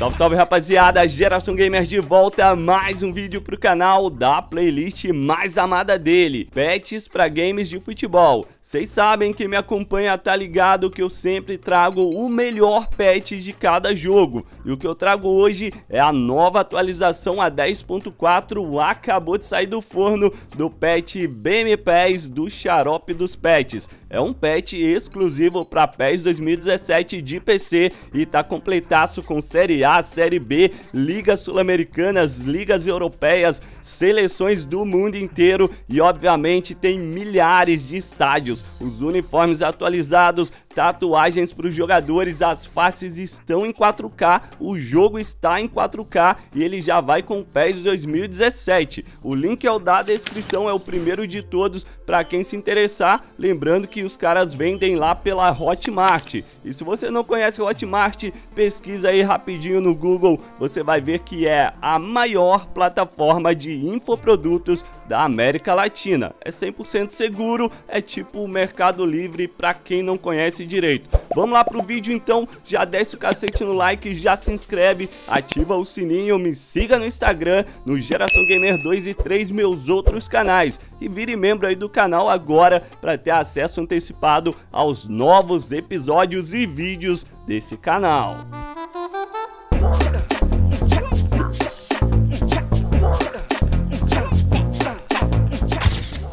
Salve, salve rapaziada, Geração Gamer de volta mais um vídeo pro canal da playlist mais amada dele, Pets para games de futebol. Vocês sabem que me acompanha tá ligado que eu sempre trago o melhor pet de cada jogo. E o que eu trago hoje é a nova atualização a 10.4, acabou de sair do forno do pet BM PES do Xarope dos Pets. É um pet exclusivo para PES 2017 de PC e tá completaço com Série A a, Série B, ligas sul-americanas, ligas europeias, seleções do mundo inteiro e obviamente tem milhares de estádios. Os uniformes atualizados, tatuagens para os jogadores, as faces estão em 4K, o jogo está em 4K e ele já vai com o PES 2017. O link é o da descrição, é o primeiro de todos para quem se interessar, lembrando que os caras vendem lá pela Hotmart. E se você não conhece Hotmart, pesquisa aí rapidinho no Google, você vai ver que é a maior plataforma de infoprodutos da América Latina. É 100% seguro, é tipo o Mercado Livre para quem não conhece direito. Vamos lá pro vídeo então, já desce o cacete no like, já se inscreve, ativa o sininho, me siga no Instagram, no Geração Gamer 2 e 3 meus outros canais. E vire membro aí do canal agora para ter acesso antecipado aos novos episódios e vídeos desse canal.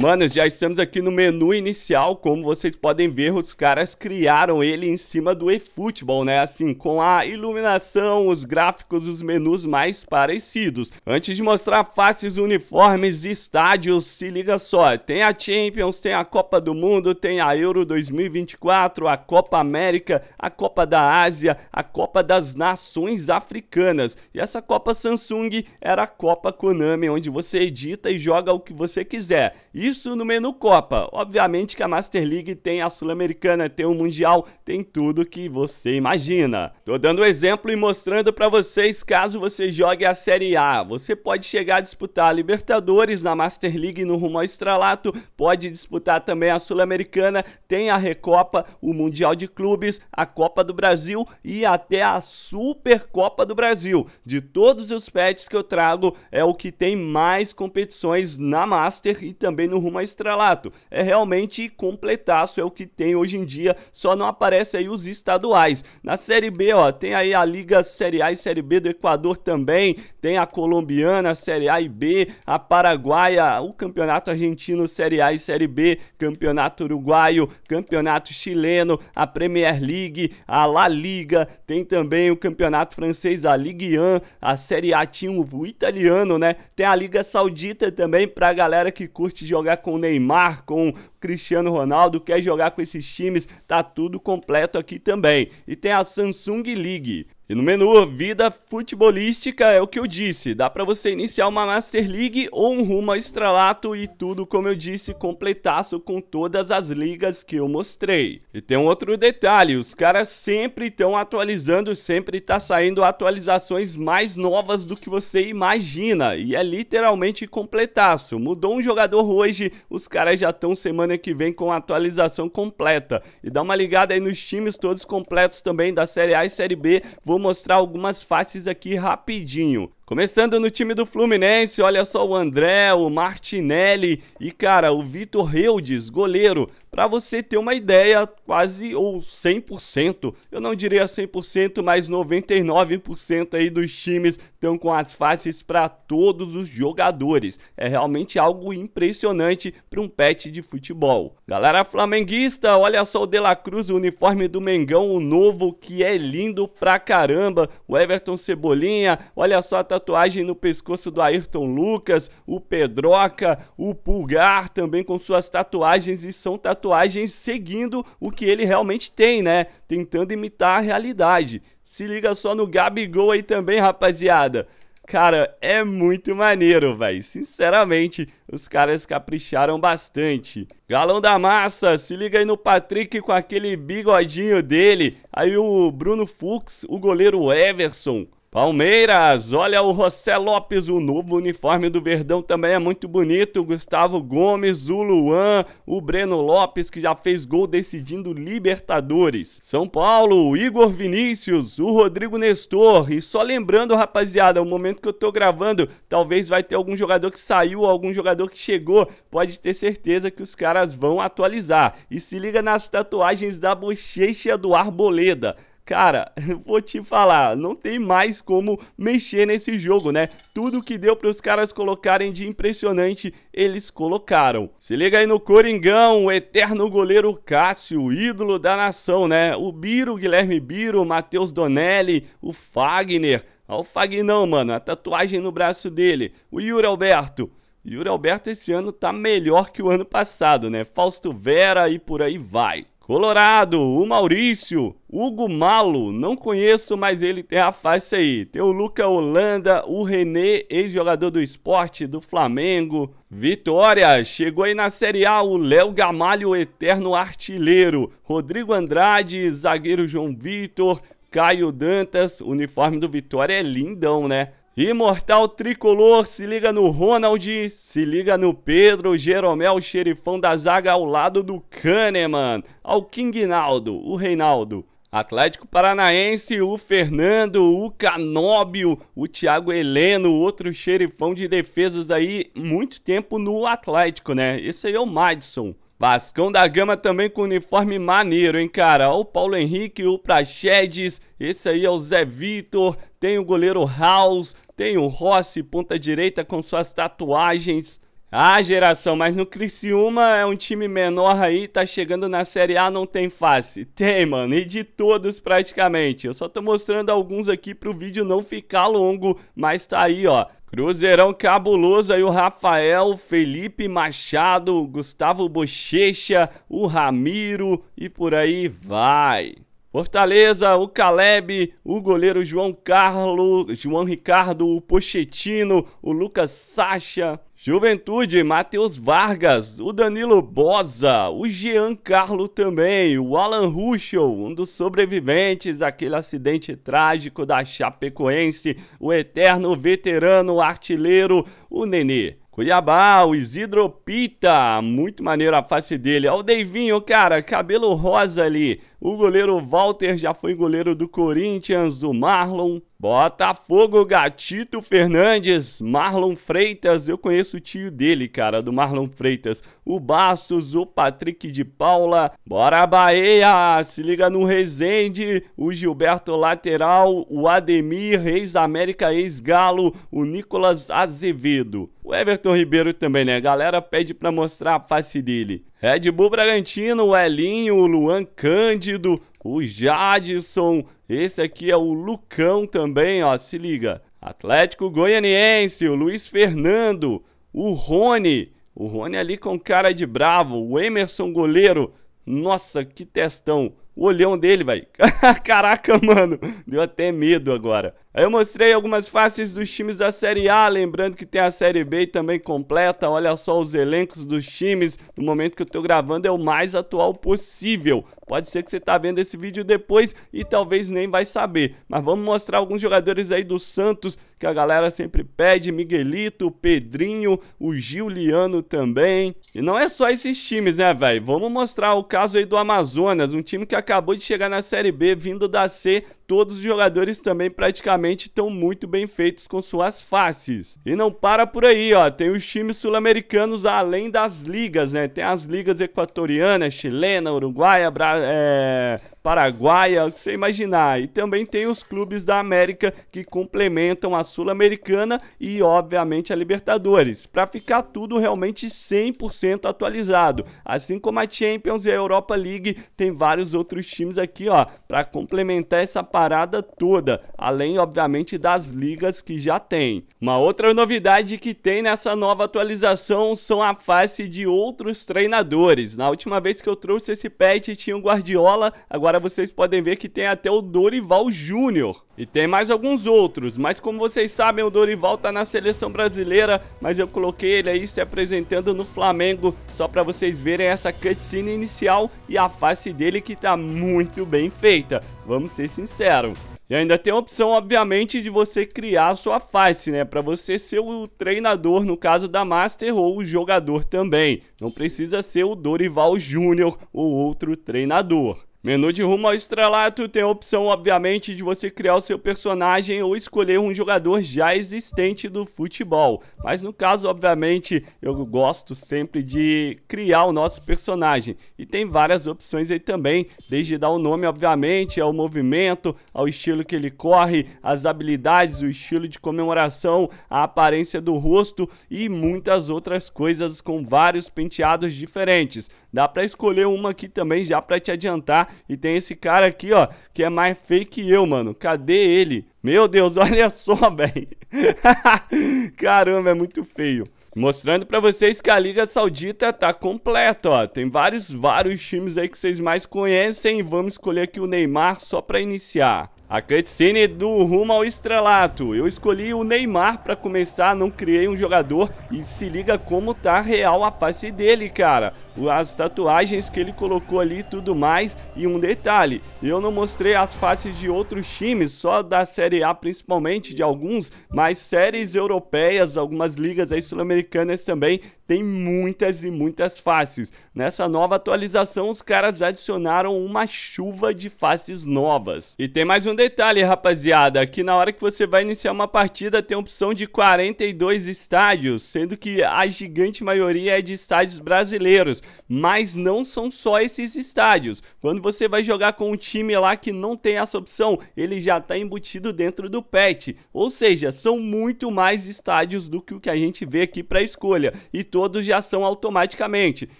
Mano, já estamos aqui no menu inicial, como vocês podem ver, os caras criaram ele em cima do eFootball, né? Assim, com a iluminação, os gráficos, os menus mais parecidos. Antes de mostrar faces, uniformes estádios, se liga só, tem a Champions, tem a Copa do Mundo, tem a Euro 2024, a Copa América, a Copa da Ásia, a Copa das Nações Africanas. E essa Copa Samsung era a Copa Konami, onde você edita e joga o que você quiser. E isso no menu Copa. Obviamente que a Master League tem a Sul-Americana, tem o Mundial, tem tudo que você imagina. Tô dando exemplo e mostrando para vocês caso você jogue a Série A. Você pode chegar a disputar a Libertadores na Master League no rumo ao estralato, pode disputar também a Sul-Americana, tem a Recopa, o Mundial de Clubes, a Copa do Brasil e até a Supercopa do Brasil. De todos os pets que eu trago, é o que tem mais competições na Master e também no rumo a estrelato. É realmente completaço, é o que tem hoje em dia, só não aparece aí os estaduais. Na Série B, ó, tem aí a Liga Série A e Série B do Equador também, tem a colombiana, Série A e B, a paraguaia, o Campeonato Argentino Série A e Série B, Campeonato Uruguaio, Campeonato Chileno, a Premier League, a La Liga, tem também o Campeonato Francês, a Ligue 1, a Série A tinha o italiano, né? Tem a Liga Saudita também pra galera que curte jogar jogar com o Neymar, com Cristiano Ronaldo, quer jogar com esses times, tá tudo completo aqui também. E tem a Samsung League. E no menu Vida Futebolística é o que eu disse, dá para você iniciar uma Master League ou um rumo ao estralato e tudo, como eu disse, completaço com todas as ligas que eu mostrei. E tem um outro detalhe, os caras sempre estão atualizando, sempre tá saindo atualizações mais novas do que você imagina, e é literalmente completaço. Mudou um jogador hoje, os caras já estão semana que vem com a atualização completa. E dá uma ligada aí nos times todos completos também da Série A e Série B, vou mostrar algumas faces aqui rapidinho. Começando no time do Fluminense, olha só o André, o Martinelli e, cara, o Vitor Reudes, goleiro. Para você ter uma ideia, quase ou 100%, eu não diria 100%, mas 99% aí dos times estão com as faces para todos os jogadores. É realmente algo impressionante para um pet de futebol. Galera flamenguista, olha só o De La Cruz, o uniforme do Mengão, o novo, que é lindo pra caramba. O Everton Cebolinha, olha só a tatuagem no pescoço do Ayrton Lucas, o Pedroca, o Pulgar também com suas tatuagens e são tatuagens seguindo o que ele realmente tem, né? Tentando imitar a realidade. Se liga só no Gabigol aí também, rapaziada. Cara, é muito maneiro, velho. Sinceramente, os caras capricharam bastante. Galão da massa, se liga aí no Patrick com aquele bigodinho dele. Aí o Bruno Fux, o goleiro Everson. Palmeiras, olha o José Lopes, o novo uniforme do Verdão também é muito bonito. Gustavo Gomes, o Luan, o Breno Lopes, que já fez gol decidindo Libertadores. São Paulo, o Igor Vinícius, o Rodrigo Nestor. E só lembrando, rapaziada, o momento que eu tô gravando, talvez vai ter algum jogador que saiu, algum jogador que chegou. Pode ter certeza que os caras vão atualizar. E se liga nas tatuagens da bochecha do Arboleda. Cara, vou te falar, não tem mais como mexer nesse jogo, né? Tudo que deu para os caras colocarem de impressionante, eles colocaram. Se liga aí no Coringão, o eterno goleiro Cássio, ídolo da nação, né? O Biro, Guilherme Biro, Matheus Donelli, o Fagner. Olha o Fagnão, mano, a tatuagem no braço dele. O Yuri Alberto. Yuri Alberto esse ano tá melhor que o ano passado, né? Fausto Vera e por aí vai. Colorado, o Maurício, Hugo Malo, não conheço, mas ele tem a face aí. Tem o Luca Holanda, o René, ex-jogador do esporte do Flamengo. Vitória, chegou aí na Série A o Léo Gamalho, eterno artilheiro. Rodrigo Andrade, zagueiro João Vitor, Caio Dantas, uniforme do Vitória é lindão, né? Imortal Tricolor, se liga no Ronald, se liga no Pedro, Jeromel, xerifão da zaga ao lado do Kahneman, ao King Naldo, o Reinaldo. Atlético Paranaense, o Fernando, o Canóbio, o Thiago Heleno, outro xerifão de defesas aí, muito tempo no Atlético, né? Esse aí é o Madison. Vascão da Gama também com uniforme maneiro, hein, cara? O Paulo Henrique, o Prachedes, esse aí é o Zé Vitor, tem o goleiro House, tem o Rossi, ponta direita com suas tatuagens. Ah, geração, mas no Criciúma é um time menor aí, tá chegando na Série A, não tem face. Tem, mano, e de todos praticamente. Eu só tô mostrando alguns aqui pro vídeo não ficar longo, mas tá aí, ó. Cruzeirão cabuloso aí o Rafael, Felipe Machado, Gustavo Bochecha, o Ramiro e por aí vai. Fortaleza, o Caleb, o goleiro João Carlos, João Ricardo, o Pochettino, o Lucas Sacha, Juventude, Matheus Vargas, o Danilo Boza, o Jean Carlo também, o Alan Ruschel, um dos sobreviventes daquele acidente trágico da Chapecoense, o eterno veterano artilheiro, o Nenê. Cuiabá, o Isidro Pita, muito maneiro a face dele. Olha o Deivinho, cara, cabelo rosa ali. O goleiro Walter já foi goleiro do Corinthians, o Marlon. Botafogo, Gatito Fernandes, Marlon Freitas, eu conheço o tio dele, cara, do Marlon Freitas. O Bastos, o Patrick de Paula. Bora Bahia, se liga no Rezende, o Gilberto Lateral, o Ademir, ex-América, ex-Galo, o Nicolas Azevedo. O Everton Ribeiro também, né? A galera pede pra mostrar a face dele. Red Bull Bragantino, o Elinho, o Luan Cândido, o Jadson, esse aqui é o Lucão também, ó, se liga. Atlético Goianiense, o Luiz Fernando, o Rony, o Rony ali com cara de bravo, o Emerson goleiro, nossa, que testão. O olhão dele, vai. Caraca, mano, deu até medo agora. Aí eu mostrei algumas faces dos times da Série A, lembrando que tem a Série B também completa. Olha só os elencos dos times. No momento que eu tô gravando é o mais atual possível. Pode ser que você tá vendo esse vídeo depois e talvez nem vai saber. Mas vamos mostrar alguns jogadores aí do Santos que a galera sempre pede. Miguelito, Pedrinho, o Giuliano também. E não é só esses times, né, velho? Vamos mostrar o caso aí do Amazonas, um time que acabou de chegar na Série B, vindo da C, todos os jogadores também praticamente estão muito bem feitos com suas faces. E não para por aí, ó, tem os times sul-americanos além das ligas, né? Tem as ligas equatorianas, chilena, uruguaia, bra é, paraguaia, o que você imaginar. E também tem os clubes da América que complementam a Sul-Americana e, obviamente, a Libertadores, para ficar tudo realmente 100% atualizado. Assim como a Champions e a Europa League, tem vários outros times aqui, ó, para complementar essa parada toda, além, obviamente, das ligas que já tem. Uma outra novidade que tem nessa nova atualização são a face de outros treinadores. Na última vez que eu trouxe esse patch tinha o Guardiola, agora vocês podem ver que tem até o Dorival Júnior. E tem mais alguns outros, mas como vocês sabem, o Dorival tá na seleção brasileira, mas eu coloquei ele aí se apresentando no Flamengo, só para vocês verem essa cutscene inicial e a face dele que tá muito bem feita, vamos ser sinceros. E ainda tem a opção, obviamente, de você criar a sua face, né? Para você ser o treinador, no caso da Master, ou o jogador também. Não precisa ser o Dorival Júnior ou outro treinador. Menu de rumo ao estrelato tem a opção, obviamente, de você criar o seu personagem ou escolher um jogador já existente do futebol. Mas no caso, obviamente, eu gosto sempre de criar o nosso personagem. E tem várias opções aí também, desde dar o nome, obviamente, ao movimento, ao estilo que ele corre, as habilidades, o estilo de comemoração, a aparência do rosto e muitas outras coisas com vários penteados diferentes. Dá para escolher uma aqui também já para te adiantar e tem esse cara aqui, ó, que é mais feio que eu, mano. Cadê ele? Meu Deus, olha só, velho. Caramba, é muito feio. Mostrando para vocês que a Liga Saudita tá completa, ó. Tem vários, vários times aí que vocês mais conhecem. Vamos escolher aqui o Neymar só para iniciar. A cutscene do rumo ao estrelato. Eu escolhi o Neymar para começar, não criei um jogador e se liga como tá real a face dele, cara. As tatuagens que ele colocou ali e tudo mais. E um detalhe, eu não mostrei as faces de outros times, só da Série A principalmente, de alguns, mas séries europeias, algumas ligas aí sul-americanas também tem muitas e muitas faces. Nessa nova atualização, os caras adicionaram uma chuva de faces novas. E tem mais um detalhe, rapaziada, que na hora que você vai iniciar uma partida tem a opção de 42 estádios, sendo que a gigante maioria é de estádios brasileiros, mas não são só esses estádios. Quando você vai jogar com um time lá que não tem essa opção, ele já está embutido dentro do patch, ou seja, são muito mais estádios do que o que a gente vê aqui para escolha. E todos já são automaticamente.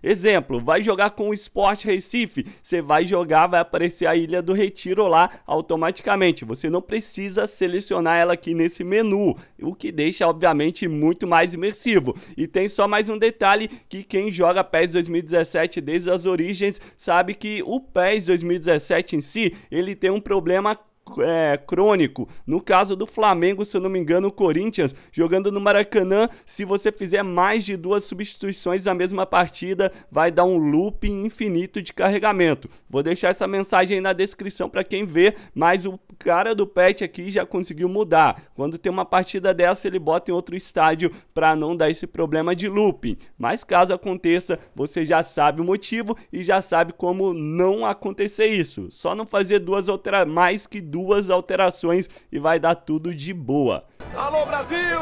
Exemplo, vai jogar com o Sport Recife, você vai jogar, vai aparecer a Ilha do Retiro lá automaticamente. Você não precisa selecionar ela aqui nesse menu, o que deixa obviamente muito mais imersivo. E tem só mais um detalhe que quem joga PES 2017 desde as origens sabe que o PES 2017 em si, ele tem um problema é, crônico. No caso do Flamengo, se eu não me engano, o Corinthians, jogando no Maracanã, se você fizer mais de duas substituições na mesma partida, vai dar um looping infinito de carregamento. Vou deixar essa mensagem aí na descrição para quem vê, mas o cara do pet aqui já conseguiu mudar. Quando tem uma partida dessa, ele bota em outro estádio para não dar esse problema de looping. Mas caso aconteça, você já sabe o motivo e já sabe como não acontecer isso. Só não fazer duas altera mais que duas alterações e vai dar tudo de boa. Alô Brasil!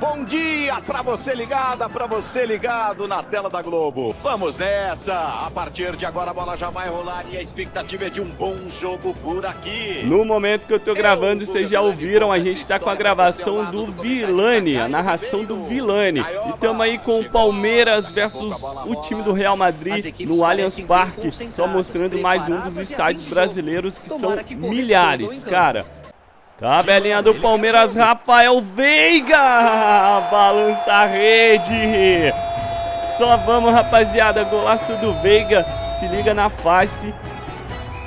Bom dia para você ligada, para você ligado na tela da Globo. Vamos nessa! A partir de agora a bola já vai rolar e a expectativa é de um bom jogo por aqui. No momento que eu tô gravando, vocês já ouviram, a gente tá com a gravação do Vilani, a narração do Vilani. E estamos aí com o Palmeiras versus o time do Real Madrid no Allianz Parque, só mostrando mais um dos estádios brasileiros que são milhares, cara. Tabelinha do Palmeiras, Rafael Veiga! Balança a rede! Só vamos, rapaziada. Golaço do Veiga. Se liga na face.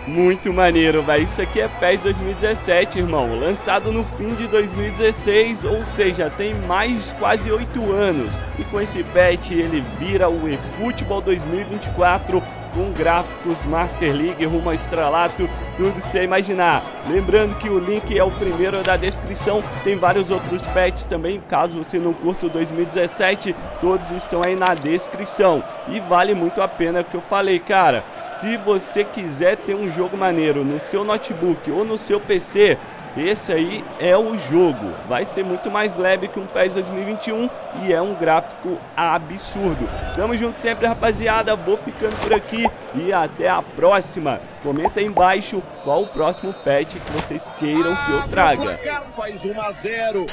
Muito maneiro, velho. Isso aqui é PES 2017, irmão. Lançado no fim de 2016, ou seja, tem mais quase 8 anos. E com esse patch ele vira o eFootball 2024 com gráficos Master League rumo a estrelato, tudo que você imaginar. Lembrando que o link é o primeiro da descrição, tem vários outros patches também, caso você não curta o 2017, todos estão aí na descrição. E vale muito a pena que eu falei, cara. Se você quiser ter um jogo maneiro no seu notebook ou no seu PC, esse aí é o jogo. Vai ser muito mais leve que um PES 2021 e é um gráfico absurdo. Tamo junto sempre, rapaziada. Vou ficando por aqui e até a próxima. Comenta aí embaixo qual o próximo patch que vocês queiram que eu traga. Faz 1 a 0.